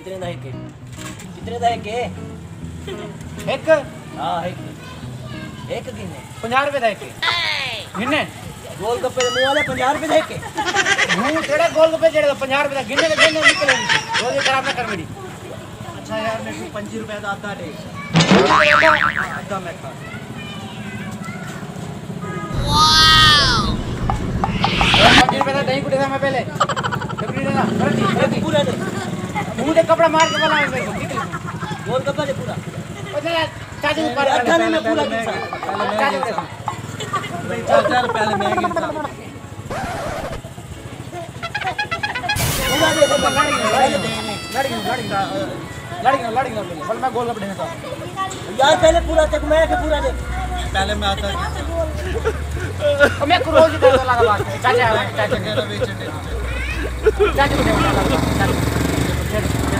ಇದರಿಂದ ಹೈಕೆ ಇದರಿಂದ ಹೈಕೆ ಹೆಕ್ ಹಾ ಹೈಕೆ एक गिने। पंजा रुपए दे के गिने? गोलगप्पे तो मुँह वाले पंजा रुपए दे के मुँह तेरा गोलगप्पे जेड़ा पंजा रुपए दा। गिने के गिने निकले रोज तो खराब ना कर मेरी। अच्छा यार मेरे को 5 रुपए दा आधा दे। आधा मैं खा वाओ 5 रुपए दा दही कुटे था मैं पहले। कपड़ा मार के बोला गोल कपड़ा ले पूरा। चाचा ऊपर अठाने पूरा चाचा पहले मैं मैं गोल कपड़े यार पहले पूरा चेक मैं के पूरा पहले मैं आता मैं लगा बात चाचा चाचा चाचा चाचा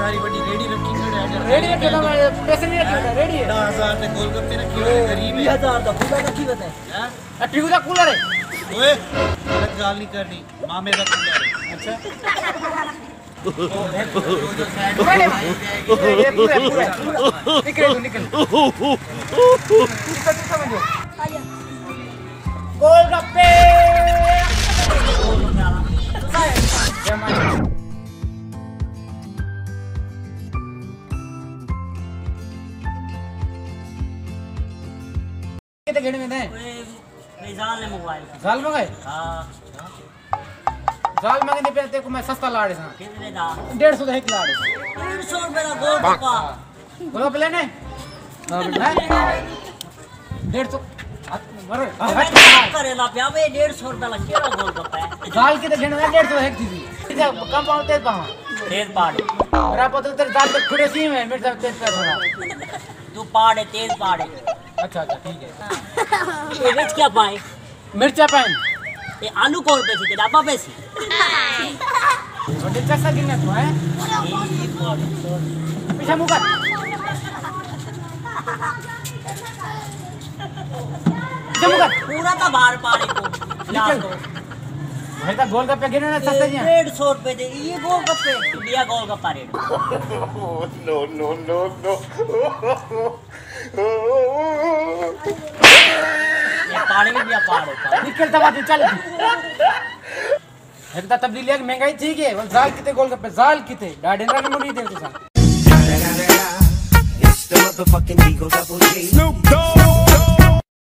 सारी बड़ी रेडी रखी है रेडी रखे था तो पैसे नहीं रखे रेडी है। 10000 ने गोलगप्पे रखी है गरीब है। 1000 तो का कूलर रखी है? हाँ ठीक है कूलर है। ओए गलत गाल नहीं करनी मामे का कूलर है। अच्छा? निकल निकल। गोलगप्पे कितने घेने में हैं मिजाल ने मोबाइल जाल मंगाए हाँ जाल मंगने पे तेरे को मैं सस्ता लाड़े सा कितने दा डेढ़ सौ का एक लाड़े 150 रुपए का गोलगप्पा गोलगप्पे लेने डेढ़ सौ मरो करे ला पिया वे 150 रुपए ला केड़ा गोलगप्पा है जाल कितने घेने में डेढ़ सौ एक थी कम पाऊँ तेज पाऊँ तेज पाड़े मेरा पता तेरे दाल तक खुड़े सी में मेरे साथ तेज पैसा थोड़ा तू पाड़े तेज पाड़े अच्छा अच्छा ठीक है। ये मिर्च क्या पाए? मिर्चा पाए ये आलू कौन पैसे के डब्बा पैसे छोटे कैसा गिनना तो है? पीछे मुँह कर। पूरा का बाहर पानी को। को। भाई का गोलगप्पे गिने ना सस्ते जी हैं। डेढ़ सौ रुपए दे ये गोलगप्पे दिया golgappa rate no no no no ये पाड़े में दिया पाड़े निकल दबा दे चल एक तो तब्दीली है कि महँगाई ठीक है वो जाल किते गोलगप्पे जाल किते डाडे ना मुनी दे दे It's the motherfucking Eagle Double G. Snoop Dogg.